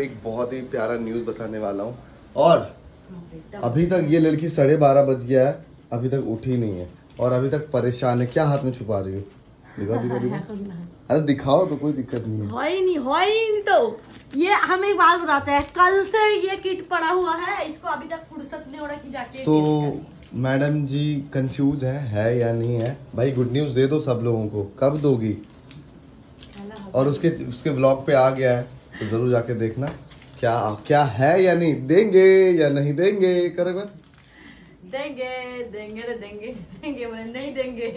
एक बहुत ही प्यारा न्यूज़ बताने वाला हूँ। और अभी तक ये लड़की साढ़े बारह बज गया है अभी तक उठी नहीं है। और अभी तक परेशान है क्या हाथ में छुपा रही हो? दिखाओ दिखाओ दिखाओ। अरे दिखाओ तो कोई दिक्कत नहीं है। हो ही नहीं हो ही नहीं तो। ये हम एक बात बताते हैं कल से ये किट पड़ा हुआ है इसको अभी तक फुर्सत नहीं हो रहा जाके तो मैडम जी कंफ्यूज है है या नहीं है? भाई गुड न्यूज़ दे दो सब लोगों को कब दोगी? और उसके उसके ब्लॉग पे आ गया है। तो ज़रूर जाके देखना। क्या क्या है या नहीं? देंगे या नहीं देंगे? करे बात। देंगे देंगे देंगे। देंगे बोले, नहीं देंगे।